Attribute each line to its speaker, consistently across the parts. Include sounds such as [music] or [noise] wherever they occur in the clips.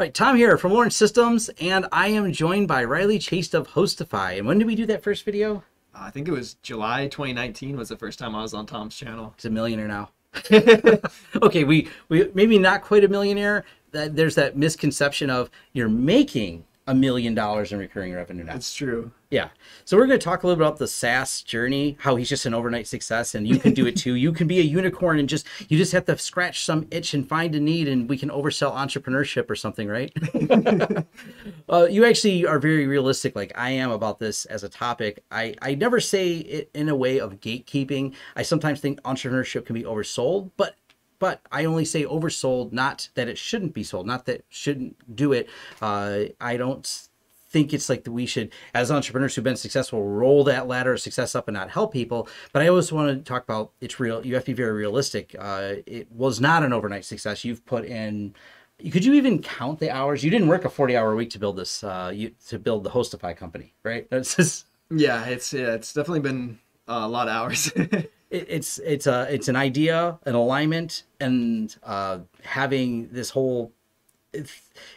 Speaker 1: right, Tom here from Lawrence Systems, and I am joined by Reilly Chase of HostiFi. And when did we do that first video?
Speaker 2: Uh, I think it was July 2019 was the first time I was on Tom's channel.
Speaker 1: He's a millionaire now. [laughs] okay, we, we maybe not quite a millionaire. That There's that misconception of you're making a million dollars in recurring revenue now.
Speaker 2: That's true.
Speaker 1: Yeah. So we're going to talk a little bit about the SaaS journey, how he's just an overnight success and you can do it [laughs] too. you can be a unicorn and just you just have to scratch some itch and find a need and we can oversell entrepreneurship or something, right? [laughs] uh, you actually are very realistic like I am about this as a topic. I I never say it in a way of gatekeeping. I sometimes think entrepreneurship can be oversold, but but I only say oversold, not that it shouldn't be sold, not that shouldn't do it. Uh, I don't think it's like that we should, as entrepreneurs who've been successful, roll that ladder of success up and not help people. But I always want to talk about it's real. You have to be very realistic. Uh, it was not an overnight success. You've put in. Could you even count the hours? You didn't work a forty-hour week to build this. Uh, you to build the HostiFi company, right? [laughs] Just.
Speaker 2: Yeah, it's yeah, it's definitely been a lot of hours. [laughs]
Speaker 1: it's it's a it's an idea, an alignment, and uh, having this whole. I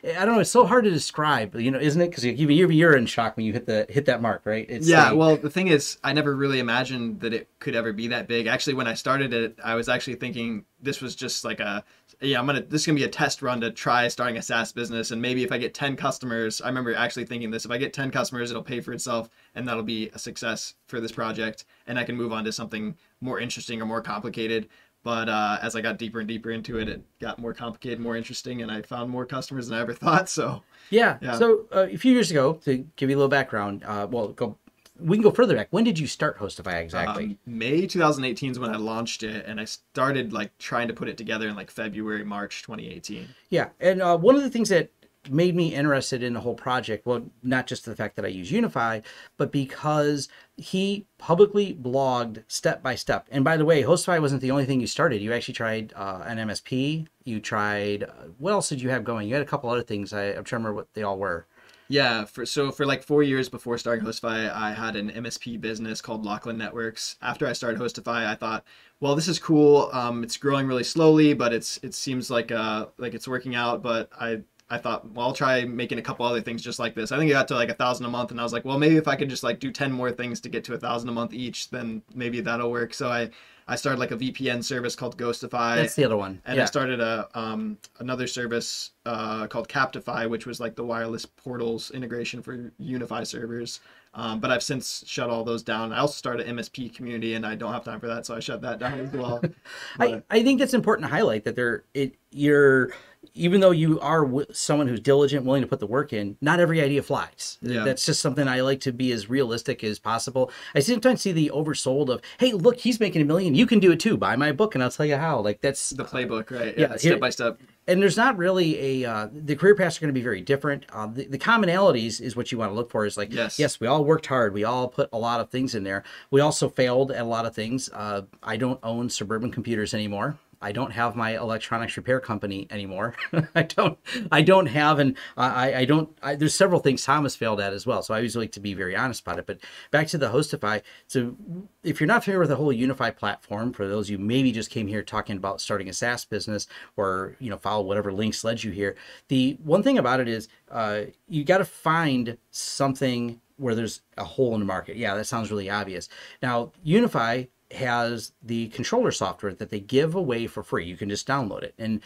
Speaker 1: don't know. It's so hard to describe, you know, isn't it? Because even you're, you're in shock when you hit the hit that mark, right?
Speaker 2: It's yeah. well, the thing is, I never really imagined that it could ever be that big. Actually, when I started it, I was actually thinking this was just like a yeah, I'm gonna this is gonna be a test run to try starting a SaaS business, and maybe if I get 10 customers, I remember actually thinking this: if I get 10 customers, it'll pay for itself, and that'll be a success for this project, and I can move on to something more interesting or more complicated. But uh, as I got deeper and deeper into it, it got more complicated, more interesting, and I found more customers than I ever [laughs] thought. So
Speaker 1: yeah. yeah. So uh, a few years ago, to give you a little background, uh, well, go we can go further back. When did you start HostiFi exactly? Um,
Speaker 2: May 2018 is when I launched it, and I started like trying to put it together in like February, March 2018.
Speaker 1: Yeah, and uh, one of the things that made me interested in the whole project, well, not just the fact that I use UniFi, but because he publicly blogged step by step. And by the way, HostiFi wasn't the only thing you started. You actually tried uh, an MSP. You tried, uh, what else did you have going? You had a couple other things. I, I'm trying to remember what they all were.
Speaker 2: Yeah, for so for like four years before starting HostiFi, I had an MSP business called Lachlan Networks. After I started HostiFi, I thought, well, this is cool. Um, it's growing really slowly, but it's it seems like uh like it's working out. But I I thought, well, I'll try making a couple other things just like this. I think it got to like a thousand a month, and I was like, well, maybe if I could just like do ten more things to get to a thousand a month each, then maybe that'll work. So I I started like a VPN service called Ghostify.
Speaker 1: That's the other one.
Speaker 2: And yeah. I started a um, another service uh, called Captify, which was like the wireless portals integration for UniFi servers. Um, but I've since shut all those down. I also started MSP community, and I don't have time for that, so I shut that down as well. [laughs]
Speaker 1: I, I think it's important to highlight that there it you're even though you are w- someone who's diligent, willing to put the work in, not every idea flies. Yeah. That's just something I like to be as realistic as possible. I sometimes see the oversold of, hey, look, he's making a million. You can do it too. Buy my book and I'll tell you how. Like that's
Speaker 2: the playbook, right? Yeah, yeah step by step.
Speaker 1: And there's not really a uh, the career paths are going to be very different. Uh, the, the commonalities is what you want to look for. Is like yes, yes, we all worked hard. We all put a lot of things in there. We also failed at a lot of things. Uh, I don't own suburban computers anymore. I don't have my electronics repair company anymore. [laughs] I don't. I don't have, and I. I don't. I, there's several things Thomas failed at as well. So I always like to be very honest about it. But back to the HostiFi. So if you're not familiar with the whole UniFi platform, for those you maybe just came here talking about starting a SaaS business or you know follow whatever links led you here, the one thing about it is uh, you got to find something where there's a hole in the market. Yeah, that sounds really obvious. Now, UniFi has the controller software that they give away for free. You can just download it. And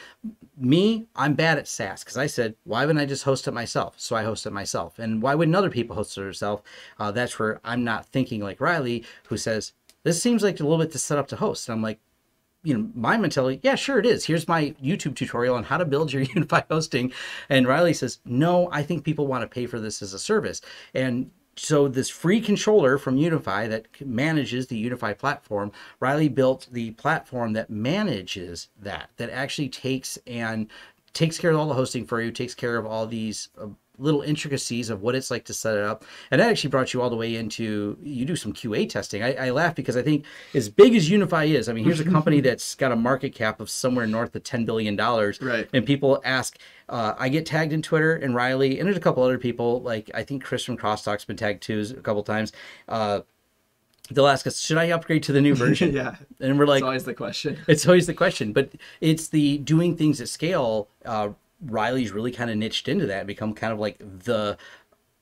Speaker 1: me, I'm bad at SaaS because I said, why wouldn't I just host it myself? So I host it myself. And why wouldn't other people host it themselves? Uh, that's where I'm not thinking like Reilly, who says, this seems like a little bit to set up to host. And I'm like, you know, my mentality, yeah, sure it is. Here's my YouTube tutorial on how to build your [laughs] UniFi hosting. And Reilly says, no, I think people want to pay for this as a service. And so this free controller from UniFi that manages the UniFi platform, Reilly built the platform that manages that, that actually takes and takes care of all the hosting for you, takes care of all these uh, little intricacies of what it's like to set it up. And that actually brought you all the way into you do some QA testing. I, I laugh because I think as big as UniFi is, I mean, here's a [laughs] company that's got a market cap of somewhere north of ten billion dollars,
Speaker 2: right?
Speaker 1: And people ask. Uh, I get tagged in Twitter and Reilly and there's a couple other people like I think Chris from Crosstalk's been tagged too a couple times. Uh, they'll ask us, should I upgrade to the new [laughs] version?
Speaker 2: yeah.
Speaker 1: And we're like,
Speaker 2: it's always the question.
Speaker 1: It's always the question, but it's the doing things at scale. Uh, Reilly's really kind of niched into that and become kind of like the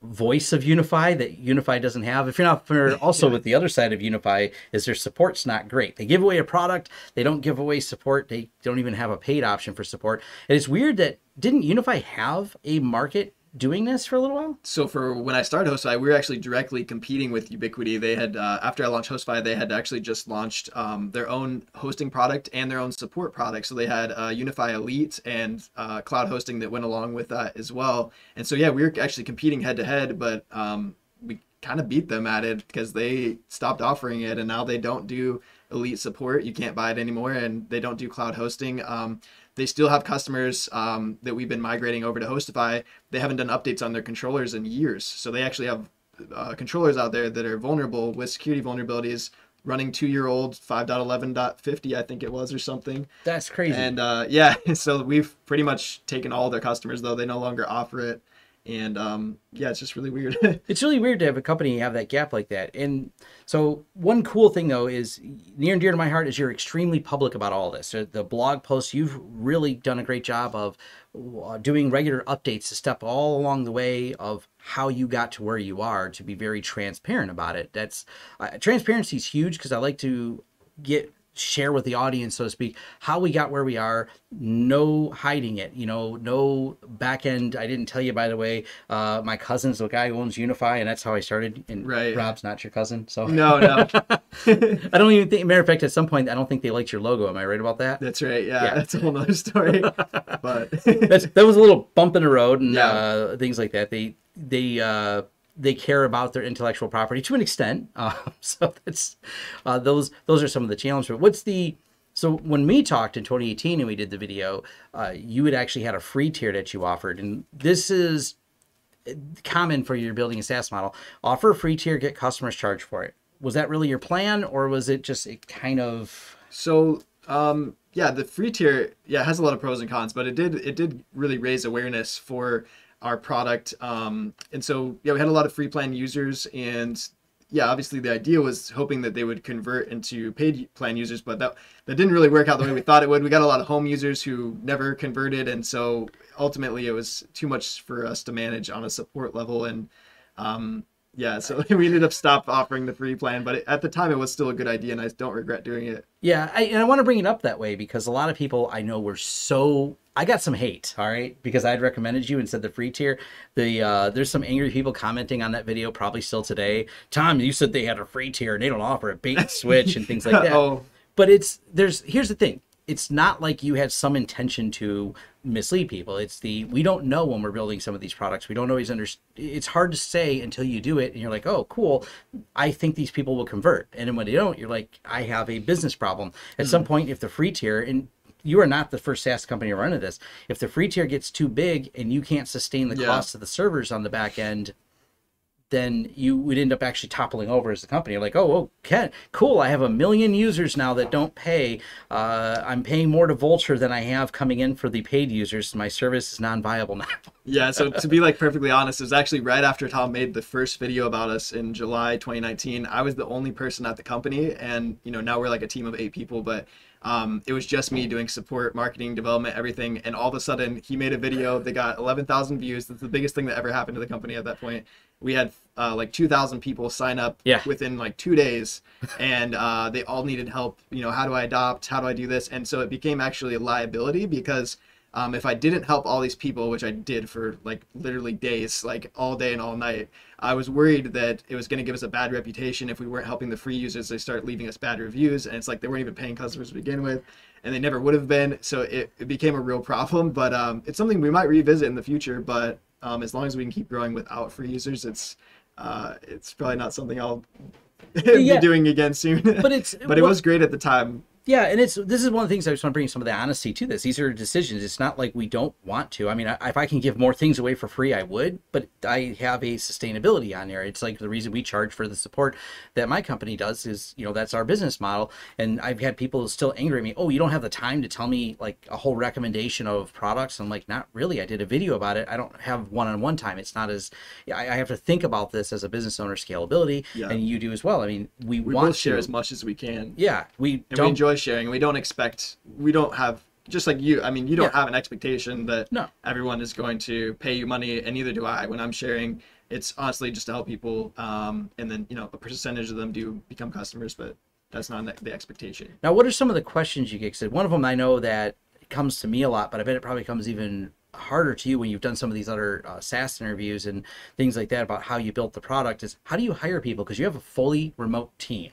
Speaker 1: voice of UniFi that UniFi doesn't have. If you're not familiar, [laughs] also yeah. with the other side of UniFi is their support's not great. They give away a product, they don't give away support. They don't even have a paid option for support. And it's weird that didn't UniFi have a market doing this for a little while?
Speaker 2: So for when I started HostiFi, we were actually directly competing with Ubiquiti. They had uh, after I launched HostiFi, they had actually just launched um, their own hosting product and their own support product. So they had uh, UniFi Elite and uh, cloud hosting that went along with that as well. And so yeah, we were actually competing head to head, but um, we kind of beat them at it because they stopped offering it, and now they don't do elite support. You can't buy it anymore, and they don't do cloud hosting. Um, they still have customers um, that we've been migrating over to HostiFi. They haven't done updates on their controllers in years, so they actually have uh, controllers out there that are vulnerable with security vulnerabilities running two year old 5.11.50 i think it was or something.
Speaker 1: That's crazy.
Speaker 2: And uh, yeah [laughs] so we've pretty much taken all their customers though. They no longer offer it and um, yeah, it's just really weird. [laughs]
Speaker 1: it's really weird to have a company have that gap like that. And so one cool thing though is near and dear to my heart is you're extremely public about all this. The blog posts you've really done a great job of uh, doing regular updates to step all along the way of how you got to where you are to be very transparent about it. That's uh, transparency is huge because I like to get share with the audience, so to speak, how we got where we are. No hiding it, you know, no back end. I didn't tell you, by the way, uh, my cousin's the guy who owns UniFi, and that's how I started. And right. Rob's not your cousin, so
Speaker 2: no, no. [laughs]
Speaker 1: I don't even think. Matter of fact, at some point, I don't think they liked your logo. Am I right about that?
Speaker 2: That's right. Yeah, yeah. that's a whole other story. [laughs] but
Speaker 1: that was a little bump in the road and yeah. uh, things like that. They they. Uh, they care about their intellectual property to an extent. Uh, [laughs] so that's uh, those those are some of the challenges. But what's the so when we talked in 2018 and we did the video, uh, you had actually had a free tier that you offered, and this is common for your building a SaaS model. Offer a free tier, get customers charged for it. Was that really your plan, or was it just a kind of
Speaker 2: so? Um, yeah, the free tier yeah has a lot of pros and cons, but it did it did really raise awareness for our product. Um, and so, yeah, we had a lot of free plan users and yeah, obviously the idea was hoping that they would convert into paid plan users, but that that didn't really work out the way we thought it would. We got a lot of home users who never converted, and so ultimately it was too much for us to manage on a support level. And um, yeah, so [laughs] we ended up stop offering the free plan, but at the time it was still a good idea, and I don't regret doing it.
Speaker 1: Yeah, I, and I want to bring it up that way because a lot of people I know were so I got some hate, all right, because I'd recommended you and said the free tier. The uh, there's some angry people commenting on that video, probably still today. Tom, you said they had a free tier and they don't offer a bait and switch and things like [laughs] that. oh. But it's there's here's the thing. It's not like you had some intention to mislead people. It's the we don't know when we're building some of these products. We don't always understand. It's hard to say until you do it, and you're like, oh, cool. I think these people will convert, and then when they don't, you're like, I have a business problem. At mm-hmm. some point, if the free tier and you are not the first SaaS company to run into this. If the free tier gets too big and you can't sustain the yeah. cost of the servers on the back end, then you would end up actually toppling over as a company. You're like, oh, okay, cool. I have a million users now that don't pay. Uh, I'm paying more to Vultr than I have coming in for the paid users. My service is non-viable now. [laughs]
Speaker 2: yeah. So to be like perfectly honest, it was actually right after Tom made the first video about us in July 2019. I was the only person at the company, and you know now we're like a team of eight people, but um, it was just me doing support, marketing, development, everything. And all of a sudden, he made a video that got 11,000 views. That's the biggest thing that ever happened to the company at that point. We had uh, like 2,000 people sign up yeah. within like two days, and uh, they all needed help. You know, how do I adopt? How do I do this? And so it became actually a liability because um, if I didn't help all these people, which I did for like literally days, like all day and all night, I was worried that it was going to give us a bad reputation if we weren't helping the free users. They start leaving us bad reviews, and it's like they weren't even paying customers to begin with, and they never would have been. So it, it became a real problem. But um, it's something we might revisit in the future. But um, as long as we can keep growing without free users, it's uh, it's probably not something I'll [laughs] be doing again soon. But it's [laughs] but it was great at the time
Speaker 1: yeah, and it's this is one of the things I just want to bring some of the honesty to this. These are decisions. It's not like we don't want to. I mean, I, if I can give more things away for free, I would. But I have a sustainability on there. It's like the reason we charge for the support that my company does is you know that's our business model. And I've had people still angry at me. Oh, you don't have the time to tell me like a whole recommendation of products. I'm like, not really. I did a video about it. I don't have one-on-one time. It's not as I, I have to think about this as a business owner scalability, yeah. and you do as well. I mean, we,
Speaker 2: we
Speaker 1: want
Speaker 2: both share to, as much as we can.
Speaker 1: Yeah,
Speaker 2: we don't we enjoy sharing. We don't expect we don't have just like you. I mean, you don't
Speaker 1: Yeah.
Speaker 2: have an expectation that
Speaker 1: No.
Speaker 2: everyone is going to pay you money, and neither do I. When I'm sharing, it's honestly just to help people, um, and then you know a percentage of them do become customers, but that's not the- the expectation.
Speaker 1: Now, what are some of the questions you get? 'Cause one of them I know that comes to me a lot, but I bet it probably comes even harder to you when you've done some of these other uh, SaaS interviews and things like that about how you built the product. Is how do you hire people? Because you have a fully remote team.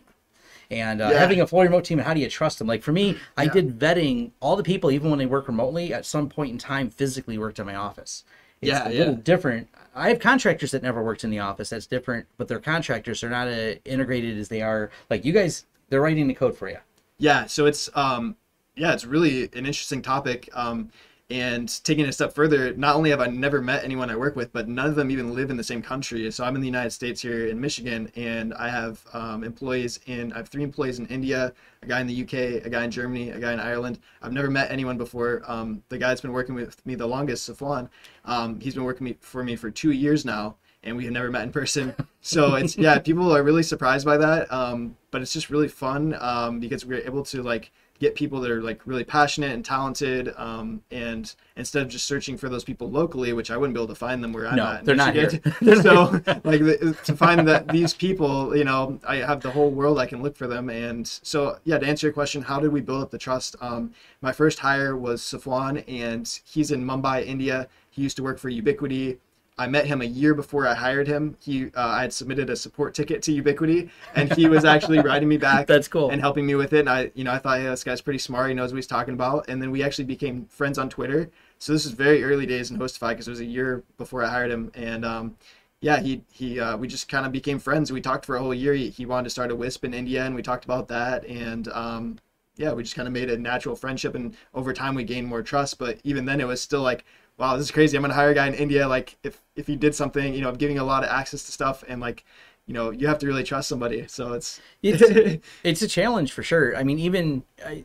Speaker 1: And uh,
Speaker 2: Yeah.
Speaker 1: having a fully remote team, and how do you trust them? Like for me, I
Speaker 2: Yeah.
Speaker 1: did vetting all the people, even when they work remotely, at some point in time, physically worked in my office. It's
Speaker 2: Yeah,
Speaker 1: a little
Speaker 2: yeah.
Speaker 1: different. I have contractors that never worked in the office. That's different, but they're contractors. They're not uh, integrated as they are. Like you guys, they're writing the code for you.
Speaker 2: Yeah, so it's um yeah, it's really an interesting topic. Um and taking it a step further, not only have I never met anyone I work with, but none of them even live in the same country. So I'm in the United States here in Michigan, and I have um, employees in I have three employees in India, a guy in the UK, a guy in Germany, a guy in Ireland. I've never met anyone before. Um, the guy that's been working with me the longest, Safwan, um, he's been working for me for two years now, and we have never met in person. [laughs] So it's yeah, people are really surprised by that. Um, but it's just really fun um, because we're able to like get people that are like really passionate and talented um, and instead of just searching for those people locally which i wouldn't be able to find them where i'm
Speaker 1: No,
Speaker 2: at
Speaker 1: they're not here. [laughs] [laughs]
Speaker 2: so like the, to find that these people you know i have the whole world i can look for them. And so yeah to answer your question how did we build up the trust? Um, my first hire was safwan and he's in mumbai india. He used to work for ubiquiti I met him a year before I hired him. He, uh, I had submitted a support ticket to Ubiquiti, and he was actually [laughs] writing me back
Speaker 1: That's cool.
Speaker 2: and helping me with it. And I, you know, I thought, yeah, this guy's pretty smart. He knows what he's talking about. And then we actually became friends on Twitter. So this is very early days in HostiFi because it was a year before I hired him. And um, yeah, he he, uh, we just kind of became friends. We talked for a whole year. He, he wanted to start a Wisp in India, and we talked about that. And um, yeah, we just kind of made a natural friendship. And over time, we gained more trust. But even then, it was still like. Wow, this is crazy. I'm gonna hire a guy in India. Like, if if he did something, you know, I'm giving a lot of access to stuff, and like, you know, you have to really trust somebody. So it's
Speaker 1: it's, [laughs] it's a challenge for sure. I mean, even I,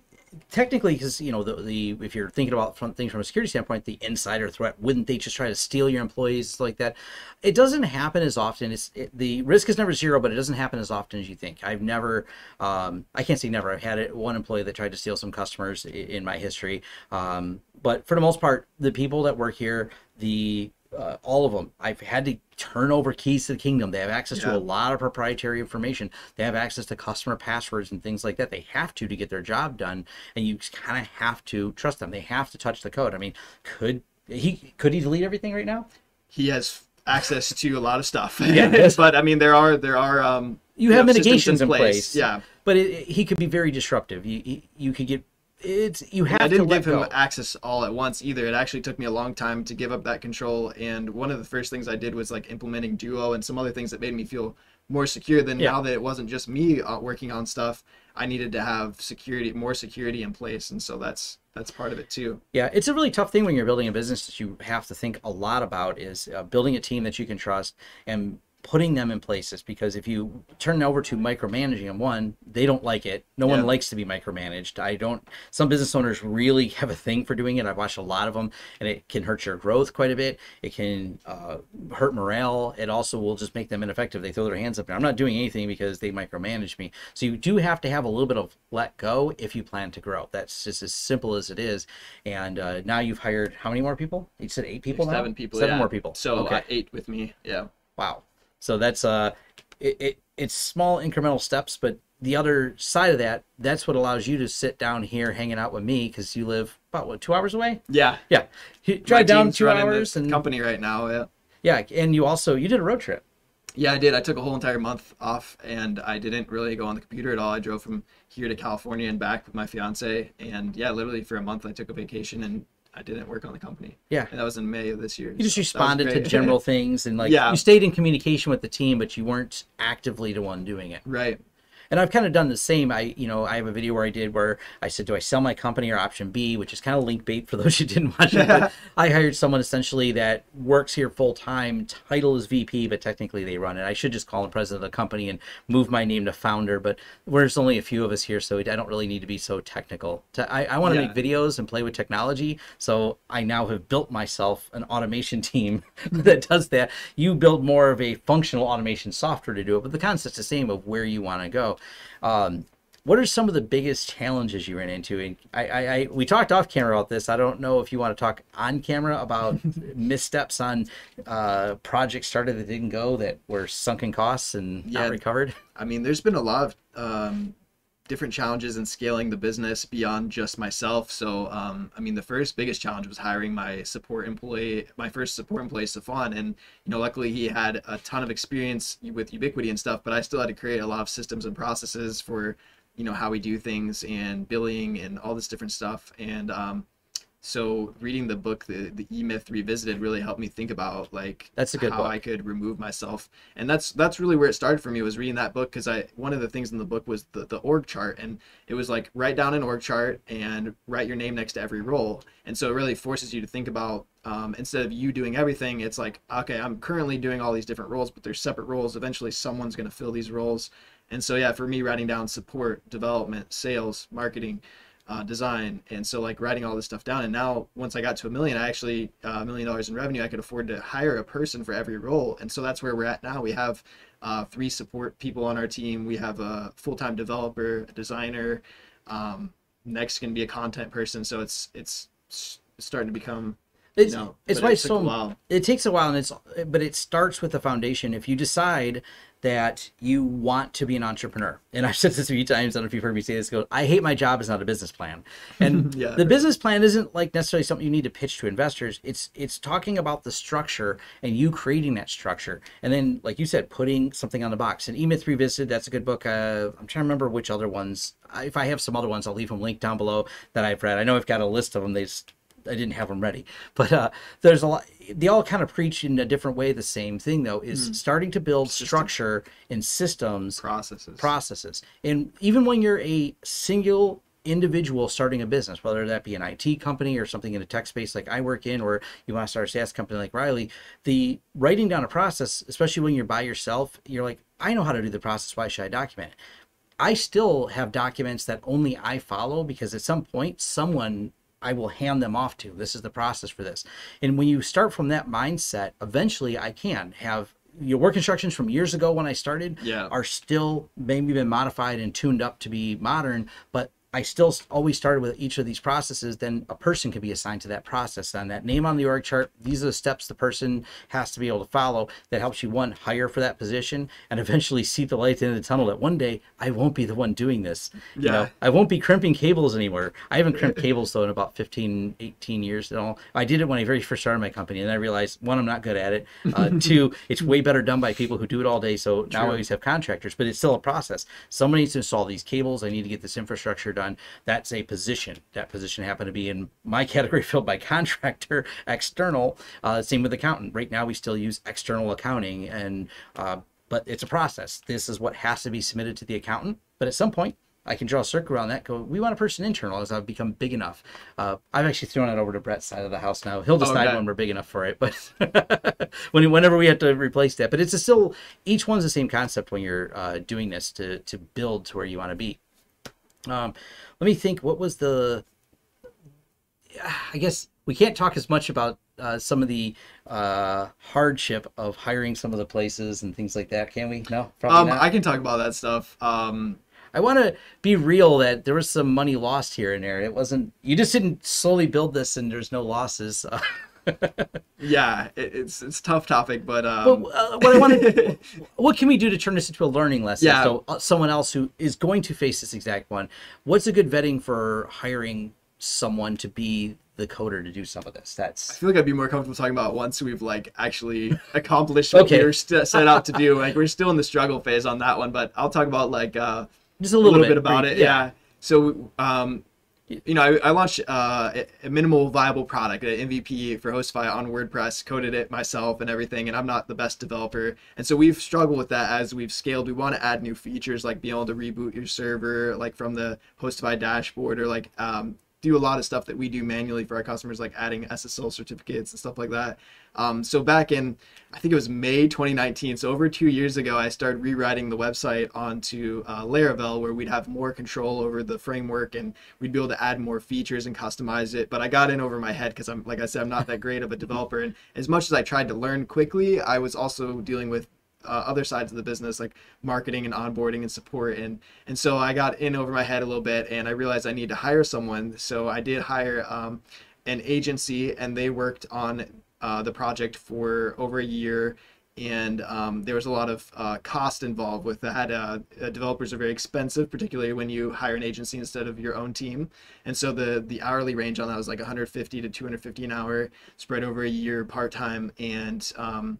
Speaker 1: technically, because you know, the, the if you're thinking about from, things from a security standpoint, the insider threat, wouldn't they just try to steal your employees like that? It doesn't happen as often. It's it, the risk is never zero, but it doesn't happen as often as you think. I've never, um, I can't say never. I've had it, one employee that tried to steal some customers in, in my history, um, but for the most part, the people that work here, the uh, all of them. I've had to turn over keys to the kingdom. They have access
Speaker 2: Yeah.
Speaker 1: to a lot of proprietary information. They have access to customer passwords and things like that. They have to to get their job done, and you kind of have to trust them. They have to touch the code. I mean, could he could he delete everything right now?
Speaker 2: he has access to a lot of stuff. [laughs]
Speaker 1: Yeah. [laughs]
Speaker 2: but I mean, there are there are um,
Speaker 1: You have
Speaker 2: know,
Speaker 1: mitigations in place.
Speaker 2: Yeah,
Speaker 1: But it, he could be very disruptive. You you, you could get it's you have
Speaker 2: I didn't give him
Speaker 1: go.
Speaker 2: access all at once either. It actually took me a long time to give up that control. And one of the first things I did was like implementing Duo and some other things that made me feel more secure. Then
Speaker 1: Yeah.
Speaker 2: now that it wasn't just me uh, working on stuff, I needed to have security, more security in place, and so that's that's part of it too.
Speaker 1: Yeah, it's a really tough thing when you're building a business that you have to think a lot about is uh, building a team that you can trust and putting them in places because if you turn over to micromanaging them one they don't like it. No one likes to be micromanaged. I don't some business owners really [laughs] have a thing for doing it. I've watched a lot of them and it can hurt your growth quite a bit. It can uh, hurt morale. It also will just make them ineffective. They throw their hands up and i'm not doing anything because they micromanage me. So you do have to have a little bit of let go if you plan to grow. That's just as simple as it is. And uh, now you've hired how many more people? You said eight people now?
Speaker 2: Seven people,
Speaker 1: seven
Speaker 2: yeah.
Speaker 1: more people.
Speaker 2: So
Speaker 1: okay.
Speaker 2: uh, eight with me. Yeah.
Speaker 1: Wow. So that's uh it, it it's small incremental steps, but the other side of that, that's what allows you to sit down here hanging out with me because you live about what two hours away.
Speaker 2: Yeah.
Speaker 1: Yeah, you drive down two hours and
Speaker 2: company right now. Yeah.
Speaker 1: yeah, and you also you did a road trip.
Speaker 2: Yeah, I did. I took a whole entire month off and I didn't really go on the computer at all. I drove from here to California and back with my fiance. And yeah, literally for a month, I took a vacation and I didn't work on the company.
Speaker 1: Yeah.
Speaker 2: And that was in May of this year.
Speaker 1: You just
Speaker 2: so
Speaker 1: responded to [laughs] general things and like
Speaker 2: Yeah.
Speaker 1: you stayed in communication with the team, but you weren't actively the one doing it.
Speaker 2: right.
Speaker 1: And I've kind of done the same. I, you know, I have a video where I did where I said, "Do I sell my company or option B?" Which is kind of link bait for those who didn't watch it. But [laughs] I hired someone essentially that works here full time. Title is VP, but technically they run it. I should just call him president of the company and move my name to founder. But there's only a few of us here, so I don't really need to be so technical. I, I want to
Speaker 2: Yeah.
Speaker 1: make videos and play with technology, so I now have built myself an automation [laughs] team that does that. You build more of a functional automation software to do it, but the concept's the same of where you want to go. Um, what are some of the biggest challenges you ran into? And I, I, I, we talked off camera about this. I don't know if you want to talk on camera about [laughs] missteps on uh, projects started that didn't go that were sunken costs and yeah, not recovered.
Speaker 2: I mean, there's been a lot of um, different challenges in scaling the business beyond just myself. So, um, I mean, the first biggest challenge was hiring my support employee, my first support employee, Stefan. And, you know, luckily he had a ton of experience with Ubiquiti and stuff, but I still had to create a lot of systems and processes for, you know, how we do things and billing and all this different stuff. And, um, so reading the book the, the e-myth revisited really helped me think about like
Speaker 1: that's a good
Speaker 2: how
Speaker 1: book.
Speaker 2: i could remove myself. And that's that's really where it started for me was reading that book because i one of the things in the book was the, the org chart. And it was like write down an org chart and write your name next to every role. And so it really forces you to think about um, instead of you doing everything it's like okay i'm currently doing all these different roles but there's separate roles. Eventually someone's going to fill these roles. And so yeah for me writing down support development sales marketing uh, design. And so like writing all this stuff down. And now once i got to a million i actually uh, a uh, million dollars in revenue i could afford to hire a person for every role. And so that's where we're at now. We have uh, three support people on our team. We have a full-time developer a designer um, next can be a content person. So it's it's starting to become
Speaker 1: it's, you know, it's why it so it takes a while and it's but it starts with the foundation. If you decide that you want to be an entrepreneur. And I've said this a few times. I don't know if you've heard me say this. Go, I hate my job. It's not a business plan. And [laughs] yeah, the business plan isn't like necessarily something you need to pitch to investors. It's it's talking about the structure and you creating that structure. And then, like you said, putting something on the box. And E-Myth Revisited, that's a good book. Uh, I'm trying to remember which other ones. If I have some other ones, I'll leave them linked down below that I've read. I know I've got a list of them. They just I didn't have them ready, but uh, there's a lot. They all kind of preach in a different way. The same thing though is mm. starting to build System. structure and systems,
Speaker 2: processes,
Speaker 1: processes, and even when you're a single individual starting a business, whether that be an IT company or something in a tech space like I work in, or you want to start a SaaS company like Reilly, the writing down a process, especially when you're by yourself, you're like, I know how to do the process. Why should I document it? I still have documents that only I follow because at some point someone I will hand them off to. This is the process for this. And when you start from that mindset, eventually I can have your work instructions from years ago when I started
Speaker 2: yeah.
Speaker 1: are still maybe been modified and tuned up to be modern, but I still always started with each of these processes. Then a person could be assigned to that process. On that name on the org chart, these are the steps the person has to be able to follow that helps you one hire for that position and eventually see the light at the end of the tunnel. That one day I won't be the one doing this. Yeah. You know, I won't be crimping cables anymore. I haven't crimped [laughs] cables though in about 15, 18 years. And all. I did it when I very first started my company, and I realized one, I'm not good at it. Uh, [laughs] two, it's way better done by people who do it all day. So True. now I always have contractors, but it's still a process. Somebody needs to install these cables. I need to get this infrastructure done. That's a position. That position happened to be in my [laughs] category filled by contractor, external. Uh, same with accountant. Right now, we still use external accounting, and uh, but it's a process. This is what has to be submitted to the accountant. But at some point, I can draw a circle around that. Go, we want a person internal as I've become big enough. Uh, I've actually thrown it over to Brett's side of the house now. He'll oh, decide okay. when we're big enough for it, but [laughs] when whenever we have to replace that. But it's a still each one's the same concept when you're uh, doing this to to build to where you want to be. Um, let me think. What was the? I guess we can't talk as much about uh, some of the uh, hardship of hiring some of the places and things like that. Can we? No,
Speaker 2: um. I can talk about that stuff. Um,
Speaker 1: I want to be real that there was some money lost here and there. It wasn't. You just didn't slowly build this, and there's no losses. [laughs] [laughs]
Speaker 2: yeah, it, it's it's tough topic, but, um...
Speaker 1: but uh, what I wanted, [laughs] [laughs] what can we do to turn this into a learning lesson? Yeah. So uh, someone else who is going to face this exact one, what's a good vetting for hiring someone to be the coder to do some of this? That's
Speaker 2: I feel like I'd be more comfortable talking about once we've like actually accomplished what okay. we were st- set out to do. Like we're still in the struggle phase on that one, but I'll talk about like uh,
Speaker 1: just a little, a little
Speaker 2: bit, bit, about it. Yeah. yeah. So um, you know, I, I launched uh, a minimal viable product, an MVP for HostiFi on WordPress, coded it myself and everything, and I'm not the best developer. And so we've struggled with that as we've scaled. We want to add new features like being able to reboot your server, like from the HostiFi dashboard, or like um, do a lot of stuff that we do manually for our customers, like adding SSL certificates and stuff like that. Um, so back in, I think it was May 2019, so over two years ago, I started rewriting the website onto uh, Laravel, where we'd have more control over the framework and we'd be able to add more features and customize it. But I got in over my head because I'm, like I said, I'm not that great of a developer. And as much as I tried to learn quickly, I was also dealing with uh, other sides of the business like marketing and onboarding and support and and so I got in over my head a little bit and I realized I need to hire someone so I did hire um, an agency and they worked on uh, the project for over a year and um, there was a lot of uh, cost involved with that. Uh, uh, developers are very expensive, particularly when you hire an agency instead of your own team. And so the the hourly range on that was like 150 to 250 an hour, spread over a year, part time, and um,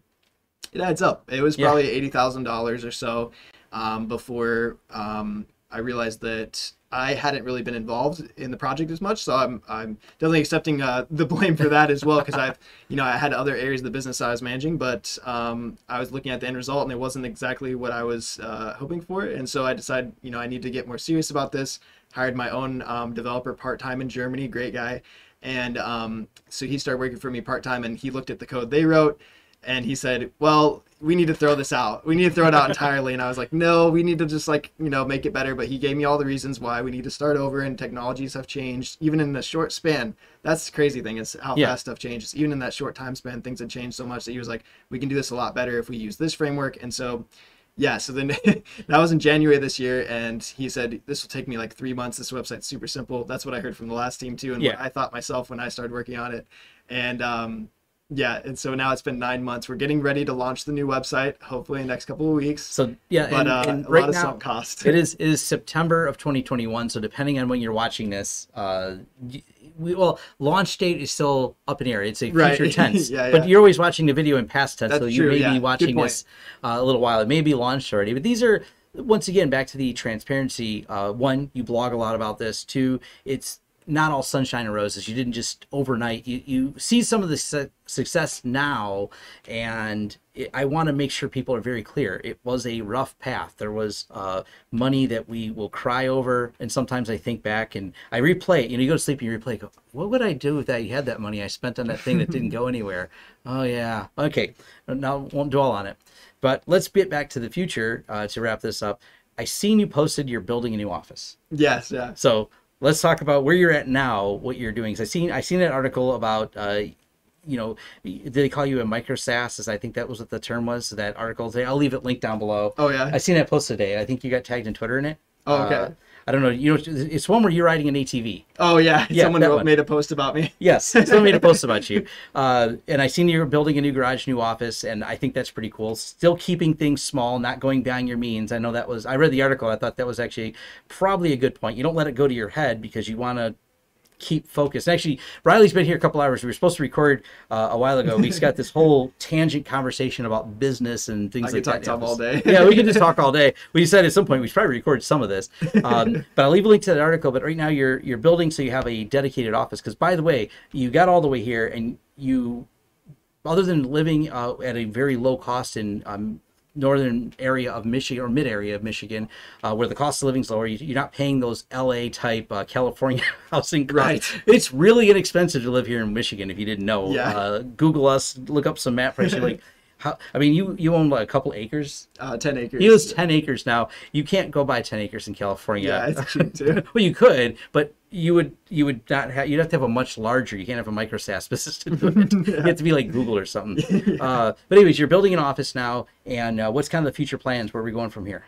Speaker 2: it adds up. It was probably yeah. eighty thousand dollars or so um, before um, I realized that I hadn't really been involved in the project as much, so I'm I'm definitely accepting uh, the blame for that as well because I've you know I had other areas of the business I was managing, but um, I was looking at the end result and it wasn't exactly what I was uh, hoping for, and so I decided you know I need to get more serious about this. Hired my own um, developer part time in Germany, great guy, and um, so he started working for me part time, and he looked at the code they wrote and he said, "Well, we need to throw this out. We need to throw it out entirely." And I was like, "No, we need to just like you know make it better." But he gave me all the reasons why we need to start over, and technologies have changed even in a short span. That's the crazy thing is how yeah. fast stuff changes. Even in that short time span, things had changed so much that he was like, "We can do this a lot better if we use this framework." And so. Yeah, so then [laughs] that was in January this year, and he said this will take me like three months. This website's super simple. That's what I heard from the last team too, and yeah. what I thought myself when I started working on it. And um, yeah, and so now it's been nine months. We're getting ready to launch the new website, hopefully in the next couple of weeks.
Speaker 1: So yeah,
Speaker 2: but and, uh, and a right lot of now, sunk cost.
Speaker 1: It is it is September of 2021. So depending on when you're watching this, uh, we, well, launch date is still up in the air. It's a future right. [laughs] tense, yeah, yeah. but you're always watching the video in past tense. That's so you true, may yeah. be watching this uh, a little while. It may be launched already, but these are once again back to the transparency. Uh, one, you blog a lot about this. Two, it's not all sunshine and roses. You didn't just overnight. You you see some of the su- success now, and it, I want to make sure people are very clear. It was a rough path. There was uh, money that we will cry over, and sometimes I think back and I replay it. You know, you go to sleep and you replay. Go, what would I do if I had that money I spent on that thing that didn't go [laughs] anywhere? Oh yeah. Okay. Now won't dwell on it. But let's get back to the future uh, to wrap this up. I seen you posted you're building a new office.
Speaker 2: Yes, yeah.
Speaker 1: So let's talk about where you're at now, what you're doing. Cause I seen I seen an article about uh, you know, did they call you a micro SaaS? As I think that was what the term was. That article. I'll leave it linked down below.
Speaker 2: Oh yeah,
Speaker 1: I seen that post today. I think you got tagged in Twitter in it.
Speaker 2: Oh okay. Uh,
Speaker 1: I don't know. You know, it's one where you're riding an ATV.
Speaker 2: Oh yeah, yeah someone wrote, made a post about me.
Speaker 1: yes, [laughs] someone made a post about you. Uh, and I seen you're building a new garage, new office, and I think that's pretty cool. Still keeping things small, not going beyond your means. I know that was. I read the article. I thought that was actually probably a good point. You don't let it go to your head because you want to keep focused. Actually, Reilly's been here a couple hours. We were supposed to record uh, a while ago. We've got this whole tangent conversation about business and things I like
Speaker 2: that.
Speaker 1: Talk
Speaker 2: all day.
Speaker 1: yeah, we can just talk all [laughs] day. We decided at some point we should probably record some of this. Um, [laughs] but I'll leave a link to that article. But right now you're you're building so you have a dedicated office. Because by the way, you got all the way here and you other than living uh, at a very low cost in um, northern area of Michigan or mid area of Michigan, uh, where the cost of living is lower. You, are not paying those LA type uh, California [laughs] housing. Right. It's really inexpensive to live here in Michigan if you didn't know.
Speaker 2: Yeah.
Speaker 1: Uh, Google us, look up some map prices. like, [laughs] how, I mean, you you own like a couple acres.
Speaker 2: Uh, ten acres.
Speaker 1: He owns ten acres now. You can't go buy ten acres in California.
Speaker 2: Yeah, it's cheap too. [laughs]
Speaker 1: well, you could, but you would you would not have you'd have to have a much larger. You can't have a micro SaaS business to do it. yeah. [laughs] You have to be like Google or something. [laughs] yeah. uh, but anyways, you're building an office now, and uh, what's kind of the future plans? Where are we going from here?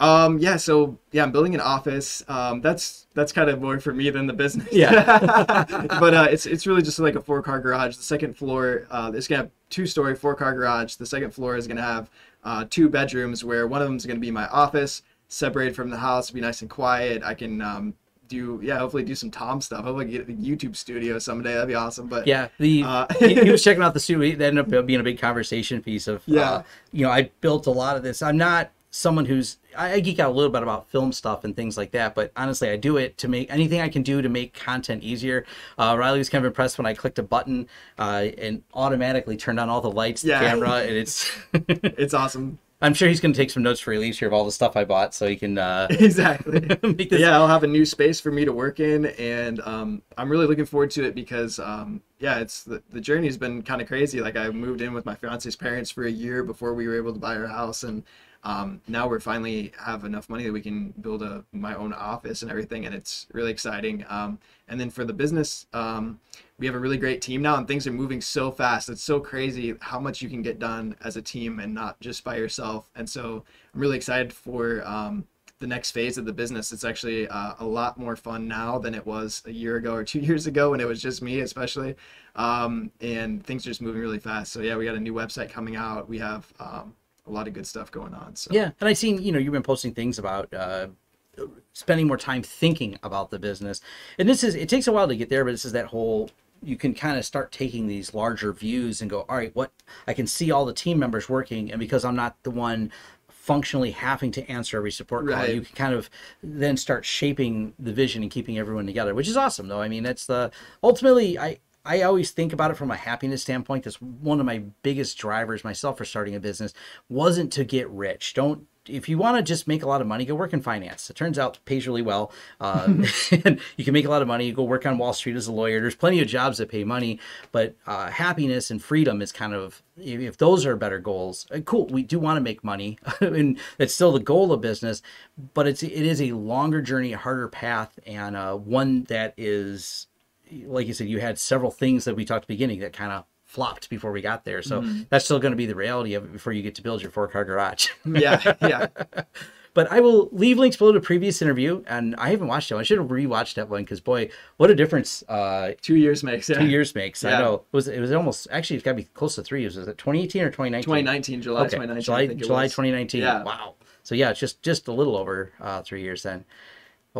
Speaker 2: Um, yeah, so yeah, I'm building an office. Um, that's that's kind of more for me than the business.
Speaker 1: Yeah, [laughs]
Speaker 2: but uh, it's it's really just like a four car garage. The second floor, uh, it's gonna have two story four car garage. The second floor is gonna have uh, two bedrooms where one of them is gonna be my office, separated from the house, be nice and quiet. I can um, do yeah, hopefully do some Tom stuff. Hopefully get a YouTube studio someday. That'd be awesome. But
Speaker 1: yeah, the uh, [laughs] he, he, was checking out the studio. That ended up being a big conversation piece of
Speaker 2: yeah. Uh,
Speaker 1: you know, I built a lot of this. I'm not someone who's I, geek out a little bit about film stuff and things like that, but honestly, I do it to make anything I can do to make content easier. Uh, Reilly was kind of impressed when I clicked a button uh, and automatically turned on all the lights, yeah. the camera, and [laughs] it's [laughs]
Speaker 2: it's awesome.
Speaker 1: I'm sure he's going to take some notes for release here of all the stuff I bought, so he can uh, [laughs]
Speaker 2: exactly. this... Yeah, I'll have a new space for me to work in, and um, I'm really looking forward to it because um, yeah, it's the, the journey's been kind of crazy. Like I moved in with my fiance's parents for a year before we were able to buy our house, and um, now we're finally have enough money that we can build a my own office and everything, and it's really exciting. Um, and then for the business, um, we have a really great team now, and things are moving so fast. It's so crazy how much you can get done as a team and not just by yourself. And so I'm really excited for um, the next phase of the business. It's actually uh, a lot more fun now than it was a year ago or [laughs] two years ago when it was just me, especially. Um, and things are just moving really fast. So yeah, we got a new website coming out. We have um, a lot of good stuff going on. So
Speaker 1: yeah, and I've seen you know you've been posting things about. Uh, spending more time thinking about the business and this is it takes a while to get there but this is that whole you can kind of start taking these larger views and go all right what i can see all the team members working and because i'm not the one functionally having to answer every support call. Right. You can kind of then start shaping the vision and keeping everyone together, which is awesome though. I mean, that's the ultimately I I always think about it from a happiness standpoint. That's one of my biggest drivers myself for starting a business wasn't to get rich. Don't if you want to just make a lot of money, go work in finance. It turns out it pays really well. Uh, and [laughs] [laughs] you can make a lot of money. You go work on Wall Street as a lawyer. There's plenty of jobs that pay money, but uh, happiness and freedom is kind of if those are better goals. Uh, cool, we do want to make money, [laughs] and it's still the goal of business, but it's it is a longer journey, a harder path, and uh, one that is like you said, you had several things that we talked at the beginning that kind of flopped before we got there. So mm-hmm. that's still going to be the reality of it before you get to build your four car garage. [laughs]
Speaker 2: yeah, yeah. [laughs]
Speaker 1: But I will leave links below to previous interview, and I haven't watched it. I should have rewatched that one because boy, what a difference! Uh,
Speaker 2: two years makes. Yeah.
Speaker 1: Two years makes. Yeah. I know. It was it was almost actually it's got to be close to three years. Was it 2018 or 2019?
Speaker 2: 2019, July okay. 2019.
Speaker 1: July, July 2019. Yeah. Wow. So yeah, it's just just a little over uh, three years then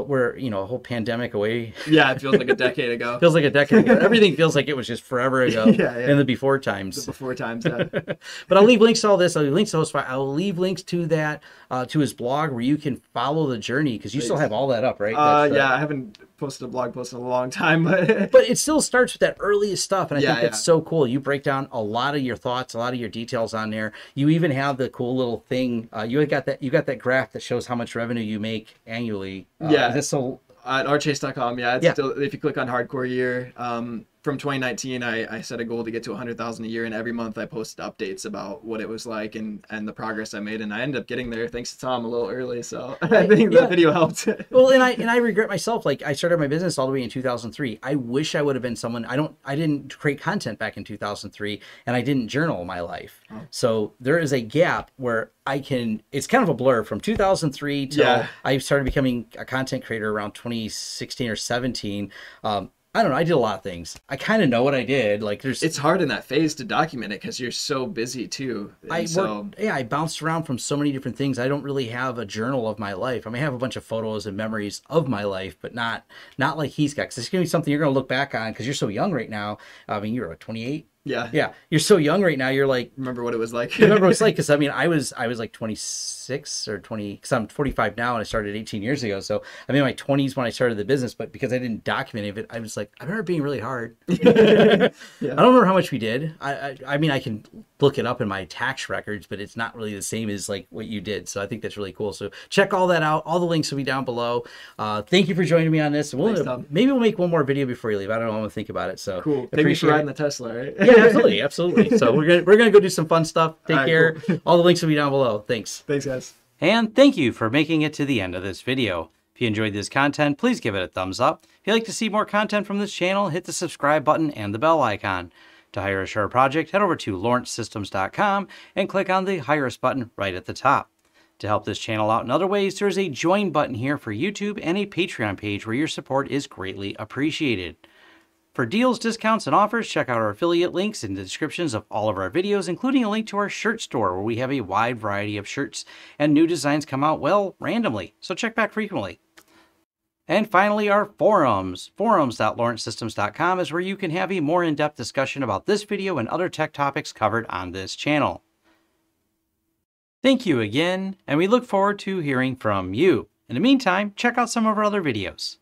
Speaker 1: we're you know a whole pandemic away.
Speaker 2: Yeah, it feels like a decade ago. [laughs]
Speaker 1: feels like a decade ago. Everything feels like it was just forever ago. [laughs] yeah, yeah. In the before times.
Speaker 2: The before times. Yeah. [laughs]
Speaker 1: but I'll leave links to all this. I'll leave links to HostiFi. I'll leave links to that uh, to his blog where you can follow the journey because you still have all that up, right?
Speaker 2: Uh, yeah, I haven't posted a blog post in a long time, [laughs] but
Speaker 1: but it still starts with that earliest stuff, and I yeah, think that's yeah. so cool. You break down a lot of your thoughts, a lot of your details on there. You even have the cool little thing. Uh, you got that. You got that graph that shows how much revenue you make annually.
Speaker 2: Uh, yeah, that's so at rchase.com. Yeah, yeah. Still, if you click on hardcore year, um, from 2019, I, I set a goal to get to 100,000 a year, and every month I posted updates about what it was like and, and the progress I made, and I ended up getting there thanks to Tom a little early. So [laughs] I think yeah. the video helped. [laughs]
Speaker 1: well, and I and I regret myself. Like I started my business all the way in 2003. I wish I would have been someone. I don't. I didn't create content back in 2003, and I didn't journal my life. Oh. So there is a gap where I can. It's kind of a blur from 2003 till yeah. I started becoming a content creator around 2016 or 17. Um, I don't know. I did a lot of things. I kind of know what I did. Like there's.
Speaker 2: It's hard in that phase to document it because you're so busy too.
Speaker 1: And I so... worked, yeah. I bounced around from so many different things. I don't really have a journal of my life. I mean, I have a bunch of photos and memories of my life, but not not like he's got. Because it's gonna be something you're gonna look back on because you're so young right now. I mean, you're 28.
Speaker 2: Yeah.
Speaker 1: Yeah. You're so young right now. You're like.
Speaker 2: Remember what it was like.
Speaker 1: remember what it's like? [laughs] Because I mean, I was I was like 26 26 or 20 because i'm 45 now and i started 18 years ago so i'm in my 20s when i started the business but because i didn't document any of it i was like i remember being really hard [laughs] yeah. [laughs] i don't remember how much we did I, I, I mean i can look it up in my tax records but it's not really the same as like what you did. So i think that's really cool. So check all that out. All the links will be down below. Uh, thank you for joining me on this. We'll, Thanks, maybe we'll make one more video before you leave. I don't know. I'm gonna think about it. So
Speaker 2: cool. Take me for riding the tesla right?
Speaker 1: Yeah absolutely. Absolutely. So we're gonna we're gonna go do some fun stuff. Take care. cool. [laughs] all the links will be down below. Thanks.
Speaker 2: Thanks guys.
Speaker 1: And thank you for making it to the end of this video. If you enjoyed this content, please give it a thumbs up. If you'd like to see more content from this channel, hit the subscribe button and the bell icon. To hire a Sure project, head over to lawrencesystems.com and click on the Hire Us button right at the top. To help this channel out in other ways, there's a Join button here for YouTube and a Patreon page where your support is greatly appreciated. For deals, discounts, and offers, check out our affiliate links in the descriptions of all of our videos, including a link to our shirt store where we have a wide variety of shirts and new designs come out, well, randomly, so check back frequently. And finally, our forums. Forums.lawrencesystems.com is where you can have a more in-depth discussion about this video and other tech topics covered on this channel. Thank you again, and we look forward to hearing from you. In the meantime, check out some of our other videos.